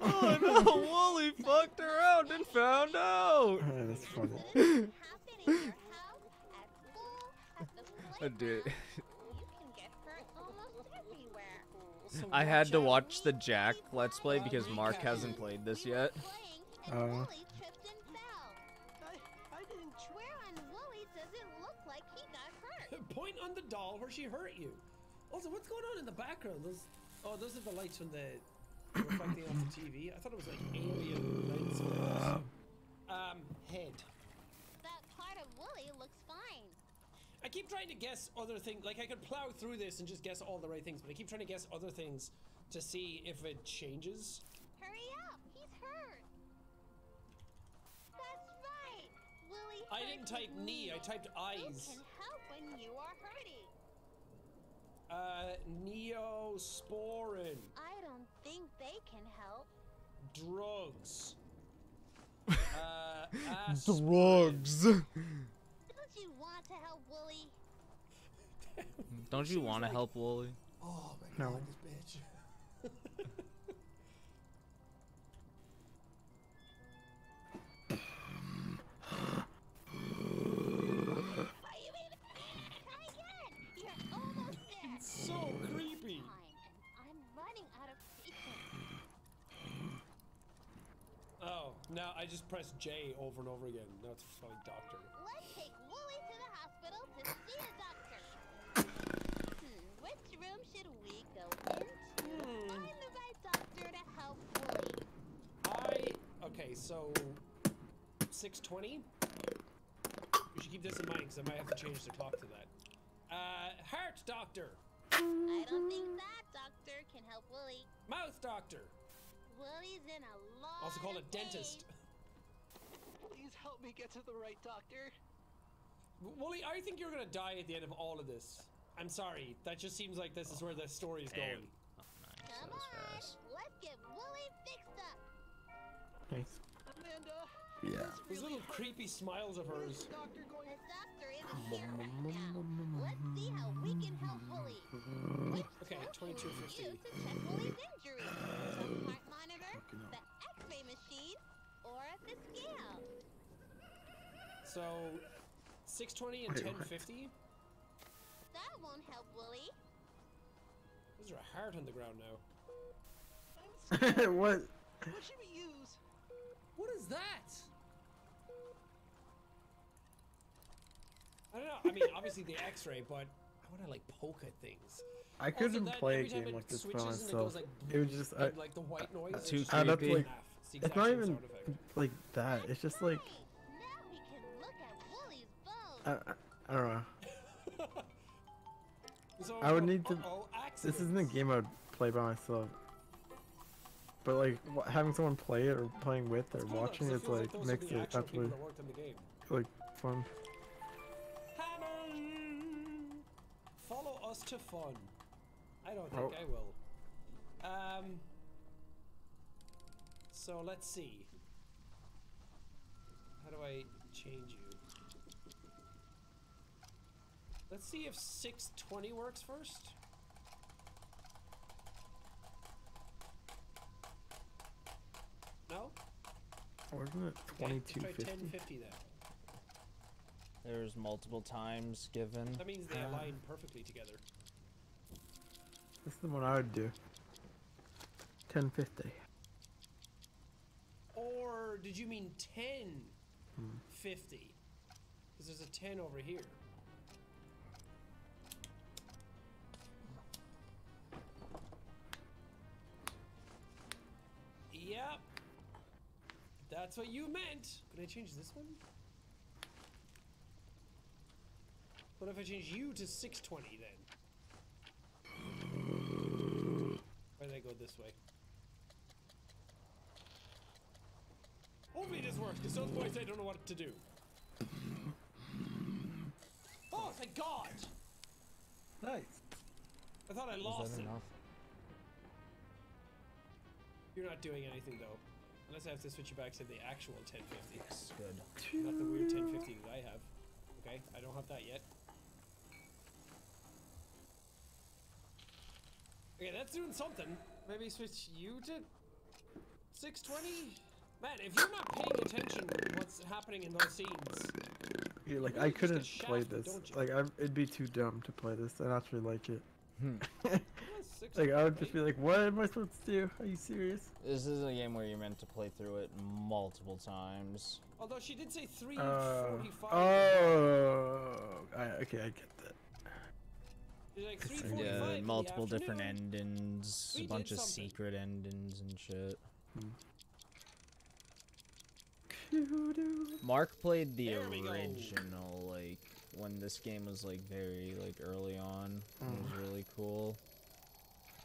Oh no, Wooly fucked around and found out. That's funny. I did. You can get hurt almost everywhere. So I had to watch the Jack Let's Play because Mark hasn't played this yet. Uh, Wooly tripped and fell. I, I didn't tr- Where on Wooly does it look like he got hurt? Point on the doll where she hurt you. Also, what's going on in the background? Those oh, those are the lights from the reflecting off the TV. I thought it was like alien lights. Um, head. That part of Wooly looks fine. I keep trying to guess other things. Like I could plow through this and just guess all the right things, but I keep trying to guess other things to see if it changes. Hurry up, he's hurt. That's right. Wooly. I didn't type his knee. I typed Who eyes. can help when you are hurting? Uh, neosporin, I don't think they can help. drugs. uh. Drugs. Don't you want to help Wooly? Don't you want to like- help Wooly? Oh my No. god, this bitch. Now I just press J over and over again. Now it's fucking doctor. Let's take Wooly to the hospital to see a doctor. Hmm, which room should we go into to find the right doctor to help Wooly? I okay, so 620. We should keep this in mind because I might have to change the clock to that. Uh, heart doctor, I don't think that doctor can help Wooly. mouth doctor, Wooly's in a lot also called a of pain. dentist. Please help me get to the right doctor. W- Wooly, I think you're gonna die at the end of all of this. I'm sorry, that just seems like this is where the story is Damn. going. Oh, nice, Come on, fast. let's get Wooly fixed up. nice. Amanda. Yeah. These little creepy smiles of hers. Doctor going The doctor isn't here right now. Let's see how we can help Wooly. Okay, tool 2250. to check Wooly's injury? Or the scale? So, 620 and Wait, what? 1050. That won't help Wooly. There's a heart on the ground now. what? What should we use? What is that? I don't know. I mean, obviously the X-ray, but I want to like poke at things. I couldn't that play a game like this by switches and it goes like It was just I, and, like the white noise. Too it's I'd have to, creepy. like, It's the it's exact not even sound like that. It's just like Now we can look at Wooly's bones. I, I, I don't know. So, I would need to- uh-oh, This isn't a game I would play by myself. But like wh- having someone play it or playing with or It's cool, though, 'cause watching it it's feels like those makes it actual people absolutely that worked on the game. like fun. Hammond! Follow us to fun. I don't think Oh. I will. Um. So let's see. How do I change you? Let's see if 620 works first. No? Wasn't it Okay, twenty let's two try 1050 then. There's multiple times given. That means they Ah. align perfectly together. This is the one I would do. Ten fifty. Or did you mean 10 Hmm. 50? Because there's a 10 over here. Yep. That's what you meant. Can I change this one? What if I change you to 620 then? Why did I go this way? Hopefully this works, because those boys, I don't know what to do. Oh, thank God! Nice. I thought I lost Is that it. enough? You're not doing anything though. Unless I have to switch you back to the actual 1050. Yes, good. Not the weird 1050 that I have. Okay, I don't have that yet. Okay, that's doing something. Maybe switch you to 620? Man, if you're not paying attention what's happening in those scenes, Yeah, like I couldn't play shafted, this. don't? Like I'm, it'd be too dumb to play this and actually like it. Hmm. well, Like I would just be like, what am I supposed to do? Are you serious? This is a game where you're meant to play through it multiple times. Although she did say Uh, 345. oh, I, okay, I get that. Like Yeah, 345 Yeah, uh, in the multiple different endings, We a bunch of secret endings and shit. Hmm. Mark played the There we go. original, like when this game was like very like early on. It was hmm. really cool.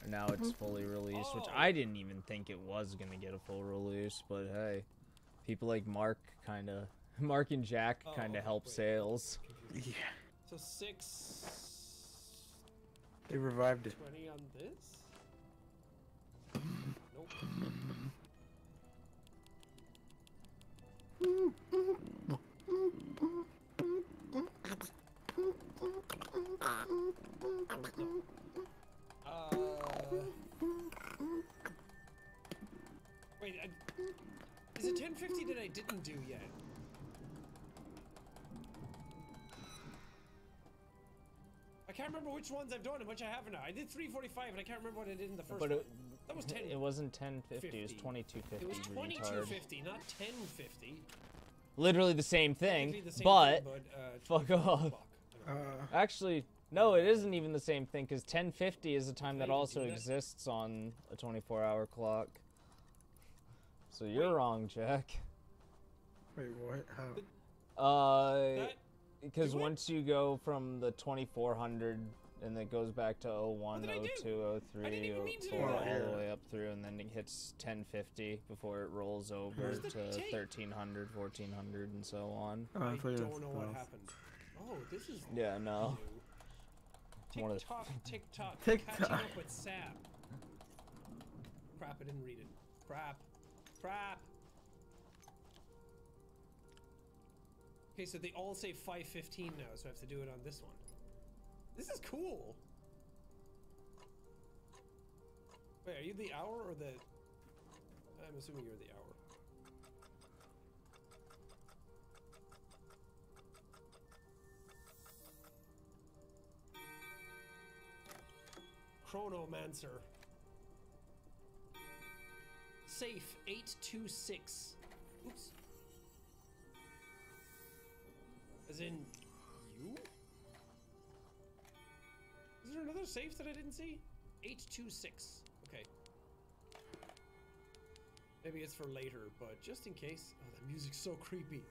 And now it's fully released, which Oh. I didn't even think it was gonna get a full release. But hey, people like Mark kind of, Mark and Jack Oh, kind okay, of help wait. sales. Yeah, So six. they revived it. Twenty on this? Nope. Uh, wait, I, is it 1050 that I didn't do yet? I can't remember which ones I've done and which I haven't. I did 345 and I can't remember what I did in the first But one. it, that was 10. it wasn't 1050, it was 2250. It was retard. 2250, not 1050. Literally the same thing, the same but thing, but, uh, fuck off. buck. I don't know. Uh, Actually, no, it isn't even the same thing because 1050 is a time that also do that. exists on a 24-hour clock. So you're Wait. wrong, Jack. wait, what? How? Uh, because do it? once you go from the 2400 and then it goes back to 01, did I oh do? 02, 03, even mean to do 04, all that. the way up through, and then it hits 1050 before it rolls over to tape? 1300, 1400, and so on. Oh, I I don't know what else. happened. Oh, this is Yeah, no. new. One of the- TikTok, TikTok, TikTok. catching up with Sam. Crap, I didn't read it. Crap. Crap. Okay, so they all say 515 now, so I have to do it on this one. This is cool. Wait, are you the hour or the... I'm assuming you're the hour. Chronomancer. Safe 826. Oops. As in you? There another safe that I didn't see? 826. Okay. Maybe it's for later, but just in case. Oh, that music's so creepy.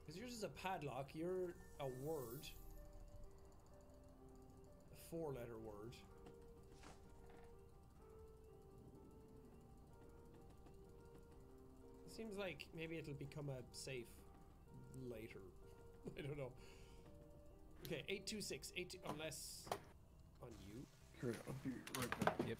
Because yours is a padlock, you're a word. A four letter word. It seems like maybe it'll become a safe later. I don't know. Okay, 826, 8 unless oh, on you. Here, I'll be right back. Yep.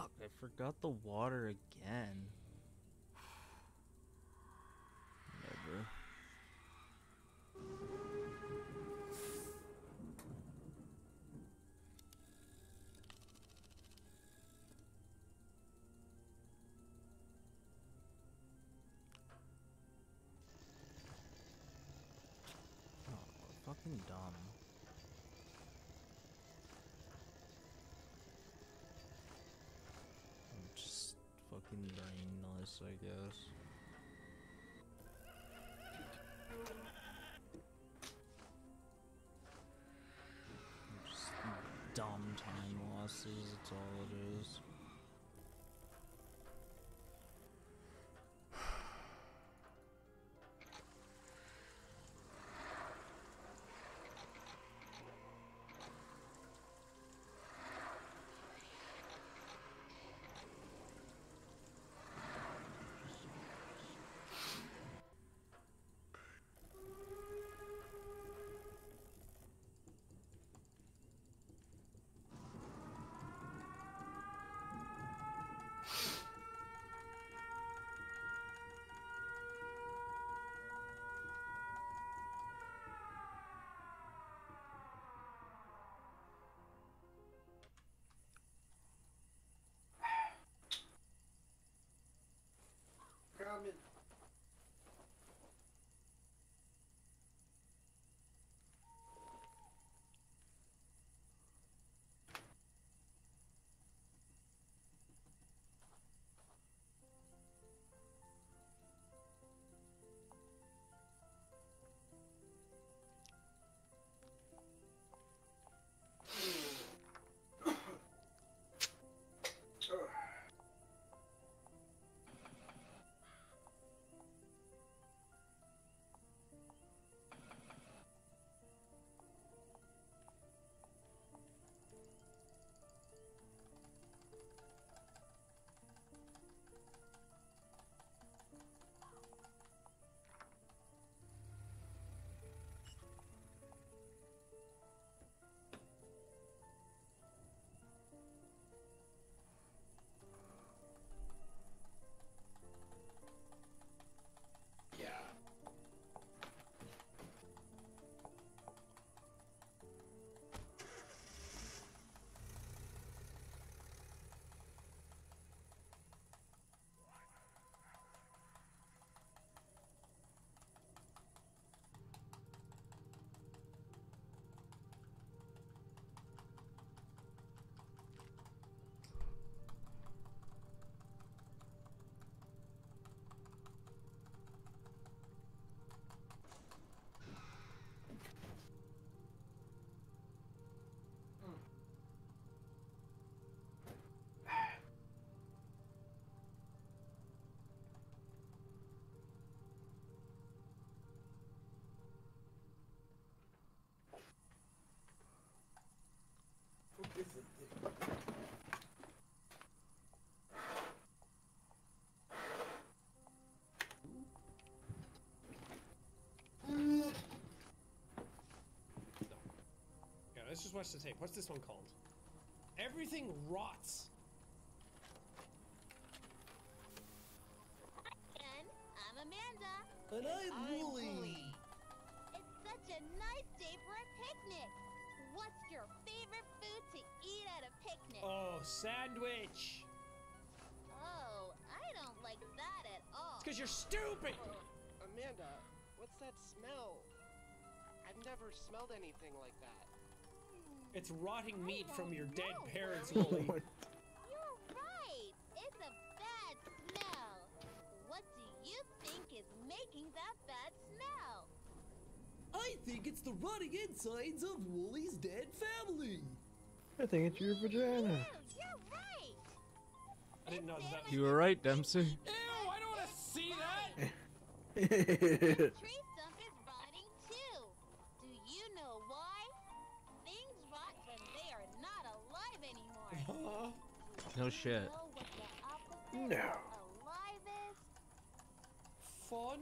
I forgot the water again. Fucking brainless, I guess. Coming. Yeah, just watch the tape. What's this one called? Everything rots. And I'm Amanda. And I'm Wooly. It's such a nice day for a picnic. What's your favorite food to eat at a picnic? Oh, sandwich. Oh, I don't like that at all. It's because you're stupid. Oh, Amanda, what's that smell? I've never smelled anything like that. It's rotting meat from your dead parents, Wooly. You're right. It's a bad smell. What do you think is making that bad smell? I think it's the rotting insides of Wooly's dead family. I think it's your vagina. You're right. I didn't know that. You were right, Dempsey. Ew! I don't want to see that. No shit. Know what the opposite No. of alive is? Fun.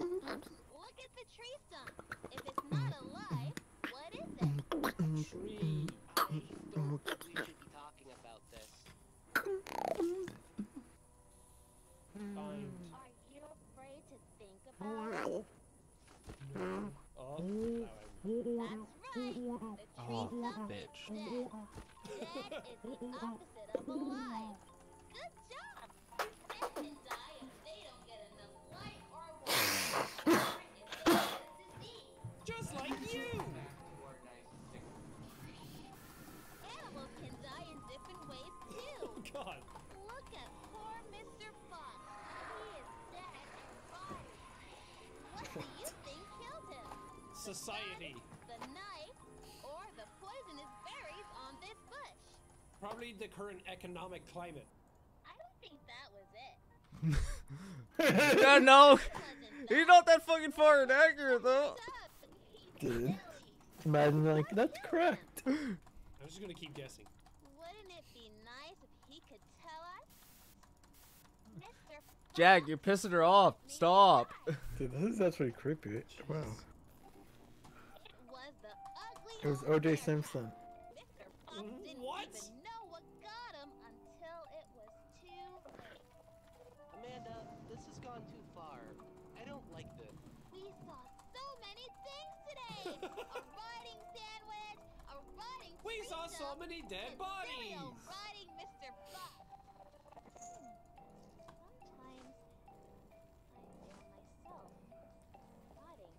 Look at the tree stump. If it's not alive, what is it? We should be talking about this. Fine. Are you afraid to think about it? Oh, now I'm- That's right. The Oh, tree's up bitch. is dead. Dead Probably the current economic climate. I don't think that was it. no, no, Wasn't you're not that fucking far inaccurate though. Dude. Imagine like that's correct. I'm just gonna keep guessing. Wouldn't it be nice if he could tell us? Mr. Jack, you're pissing her off. Stop. Dude, this is actually creepy. Wow. was the ugly It was O.J. Simpson. A rotting sandwich, a rotting We tree saw so many dead bodies. old rotting Mr. Fox. Sometimes I feel myself rotting,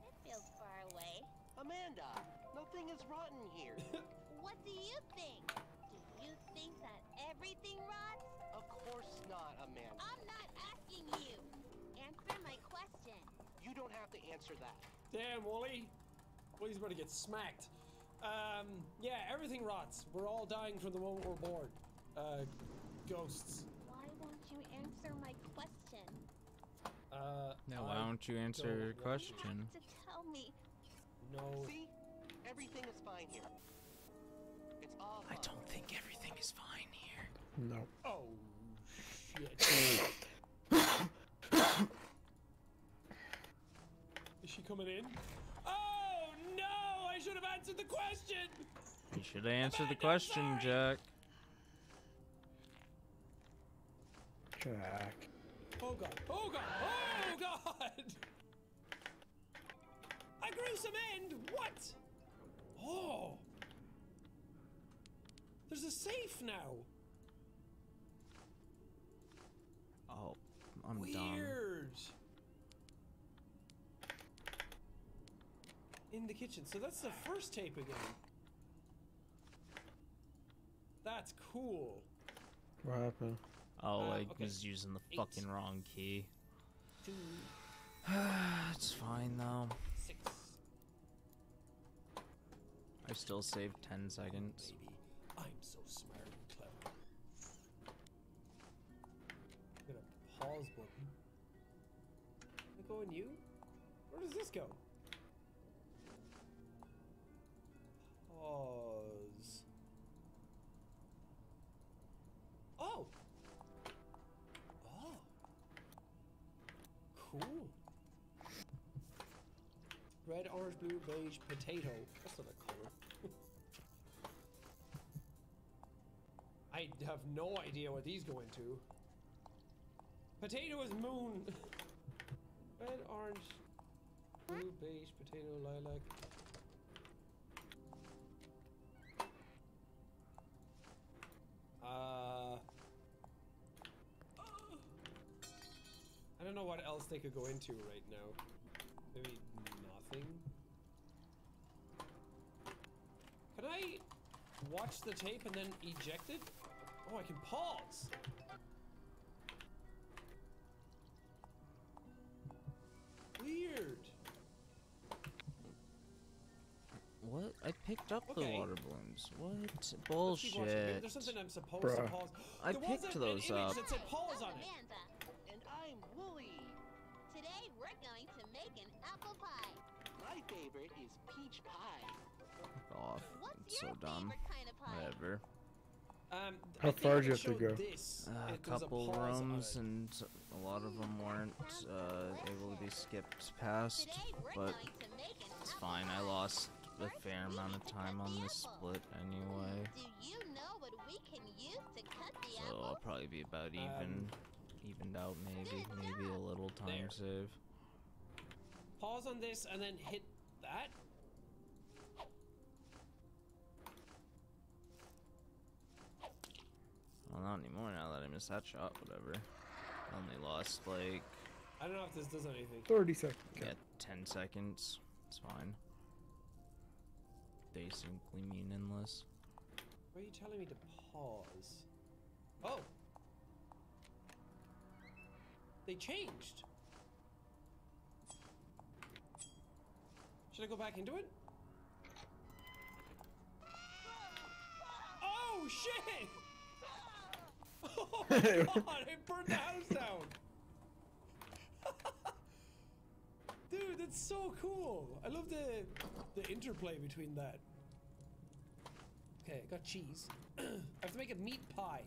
but it feels far away. Amanda, nothing is rotten here. Don't have to answer that. Damn, Wooly. Wooly's about to get smacked. Um, yeah, everything rots. We're all dying from the moment we're born. Uh, ghosts. Why won't you answer my question? Uh, Now, I why don't you answer don't your know. You question? have to tell me. No. See? Everything is fine here. It's all I don't think everything is fine here. No. Oh, shit. Is she coming in? Oh, no! I should have answered the question! You should have answered the question, sorry. Jack. Jack. Oh, God. Oh, God. Oh, God! A gruesome end? What? Oh! There's a safe now. Oh, I'm dumb. In the kitchen. So that's the first tape again. That's cool. What happened? Oh, Uh, I okay. was using the Eight. fucking wrong key. Two, it's fine though. six. I still saved 10 seconds. Baby, I'm so smart and clever. Get a pause button. I go in you? Where does this go? Pause. Oh! Oh! Cool. Red, orange, blue, beige, potato. That's not a color. I have no idea what these go into. Potato is moon. Red, orange, blue, beige, potato, lilac. Uh. I don't know what else they could go into right now. Maybe nothing. Can I watch the tape and then eject it? Oh, I can pause. Weird. What? I picked up the water balloons. What? Let's keep watching. Maybe Bullshit. there's something I'm supposed to pause. I There was picked those an up. that said pause I'm on it. Amanda. And I'm Wooly. Today we're going to make an apple pie. My favorite is peach pie. Fuck off. What's It's your so dumb. favorite kind of pie? Whatever. Um, How far if do you have to go? This, Uh, a couple pause on rooms, and a lot of them weren't uh, able to be skipped past, but going to make an it's fine. I lost a fair amount of time on this split anyway. Do you know what we can use to cut the So apple? I'll probably be about um, even, evened out maybe, maybe a little time save. Pause on this and then hit that. Well, not anymore now that I missed that shot. Whatever. I only lost like I don't know if this does anything. 30 seconds. yeah, ten seconds. It's fine. Basically meaningless. Why are you telling me to pause? Oh. They changed. Should I go back into it? Oh shit! Oh my god, it burned the house down! Dude, that's so cool! I love the the interplay between that. Okay, I got cheese. I have to make a meat pie.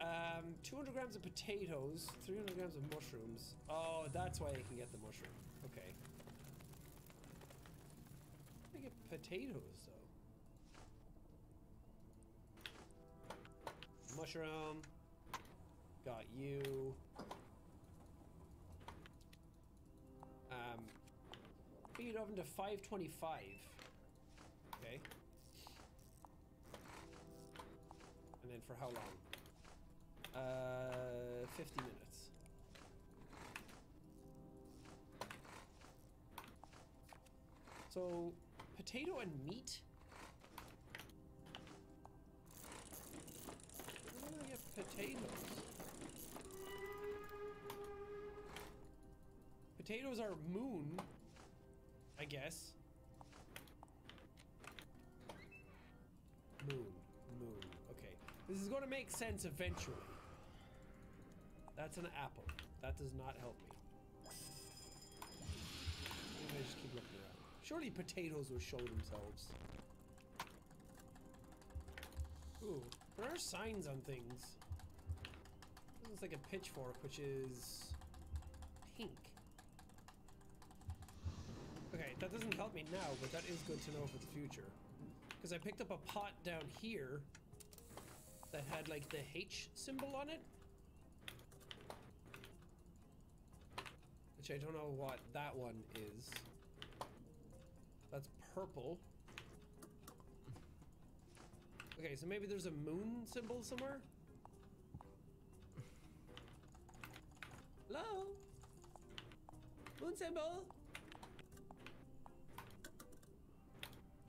Um, 200 grams of potatoes, 300 grams of mushrooms. Oh, that's why I can get the mushroom. Okay. I get potatoes though. Mushroom. Got you. Um, feed oven to 525. Okay. And then for how long? Uh, 50 minutes. So, potato and meat? Get potatoes? Potatoes are moon, I guess. Moon, moon. Okay. This is going to make sense eventually. That's an apple. That does not help me. Maybe I just keep looking around. Surely potatoes will show themselves. Ooh, there are signs on things. This is like a pitchfork, which is pink. That doesn't help me now, but that is good to know for the future. Because I picked up a pot down here that had like the H symbol on it. Which I don't know what that one is. That's purple. Okay, so maybe there's a moon symbol somewhere? Hello? Moon symbol?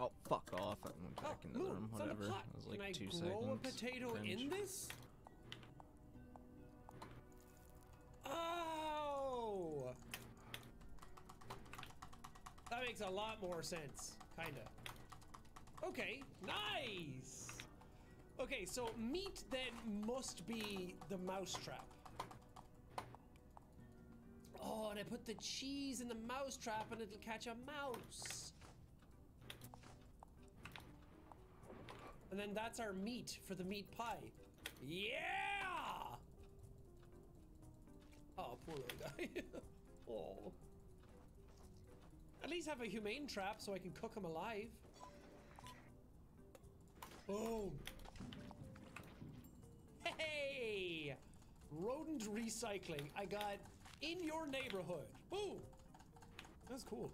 Oh, fuck off. I went back into oh, the room. it's on a Whatever. It was like Can I two grow seconds. a potato in this? Oh! That makes a lot more sense. Kinda. Okay, nice! Okay, so meat then must be the mousetrap. Oh, and I put the cheese in the mousetrap and it'll catch a mouse. And then that's our meat for the meat pie. Yeah! Oh, poor little guy. oh. At least have a humane trap so I can cook him alive. Boom. Hey! Rodent recycling. I got in your neighborhood. Boom! That's cool.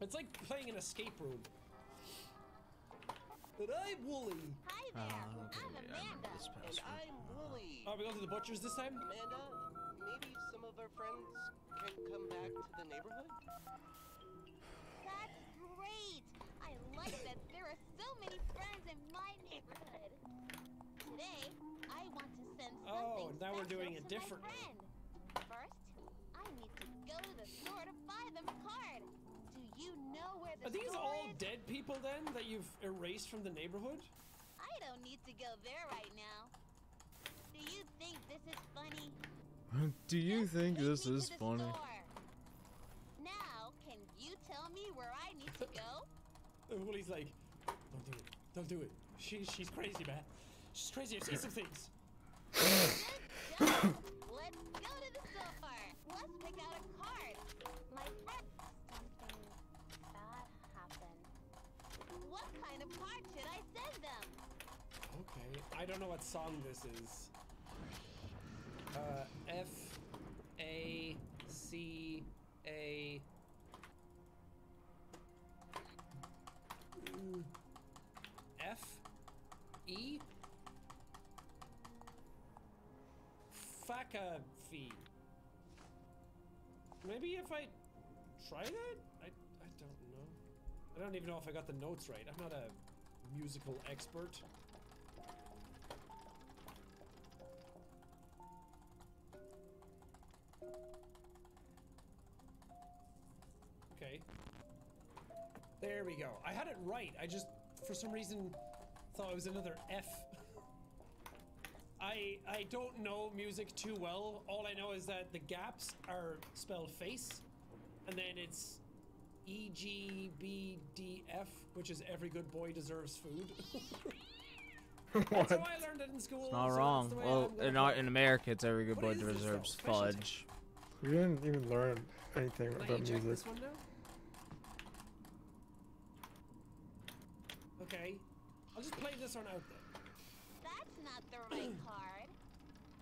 It's like playing an escape room. But I'm Wooly. Hi Uh, there. okay, I'm yeah, I remember Amanda. this And. I'm Wooly. Are we going to the butcher's this time? Amanda, maybe some of our friends can come back to the neighborhood? That's great. I like that there are so many friends in my neighborhood. Today, I want to send something Oh, now we're special doing it to my differently. friend. First, I need to go to the store to buy them a card. Do you know where the Are these all is? dead people then that you've erased from the neighborhood? I don't need to go there right now. Do you think this is funny? Do you Just think this is funny? store. Now, can you tell me where I need to go? And Wooly's like, don't do it. Don't do it. She, she's crazy, man. She's crazy. I've seen some things. Let's go to the store. Let's pick out a card. My friend what kind of card should I send them? Okay, I don't know what song this is. Uh, F A C A. F E Faka fee. Maybe if I try that? I don't even know if I got the notes right. I'm not a musical expert. Okay. There we go. I had it right. I just, for some reason, thought it was another F. I I don't know music too well. All I know is that the gaps are spelled face, and then it's E G B D F, which is every good boy deserves food. That's what? how I learned it in school. It's not so wrong. that's the way Well, I'm in, in. America, it's every good What boy is this, deserves fudge. We didn't even learn anything Can about eject music. this one now? Okay. I'll just play this one out then. That's not the right card.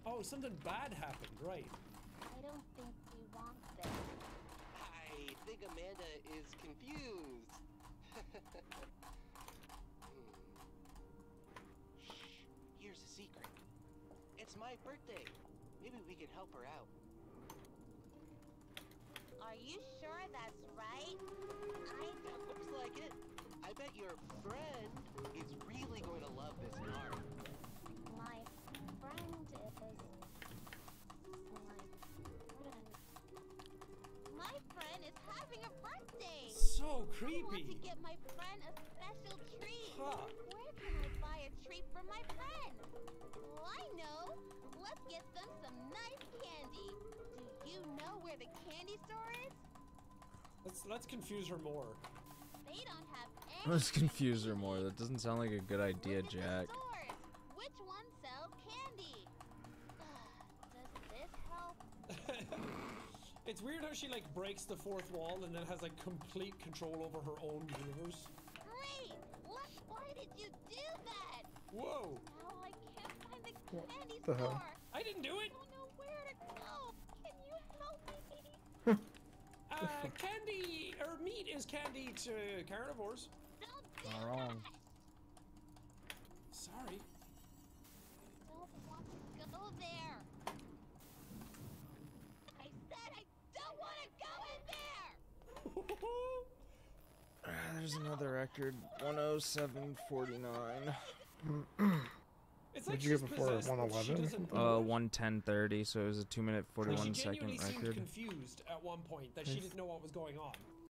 Oh, something bad happened, right. I don't think we want this. Think Amanda is confused. Hmm. Shh. Here's a secret. It's my birthday. Maybe we can help her out. Are you sure that's right? I Looks like it. I bet your friend is really going to love this card. Birthday. So I want to creepy. get my friend a special treat. Huh. Where can I buy a treat for my friend? Well, I know. Let's get them some nice candy. Do you know where the candy store is? Let's let's confuse her more. They don't have any. Let's confuse her more. That doesn't sound like a good idea, Look at Jack. stores. Which one sells candy? Does this help? It's weird how she like breaks the fourth wall and then has like complete control over her own universe. Great! What? Why did you do that? Whoa! Now I can't find the What candy the store. hell? I didn't do it. I don't know where to go. Can you help me? Uh, candy or meat is candy to carnivores. Don't do Not wrong. that. Sorry. Don't want to go there. I said I don't want to go in there. Ah, There's another record. 107.49. It's Did you get before possessed, but 111 She or doesn't something? Uh, 110.30, so it was a 2 minute Like, 41 she genuinely seemed record. confused at one point that she didn't know what was going on.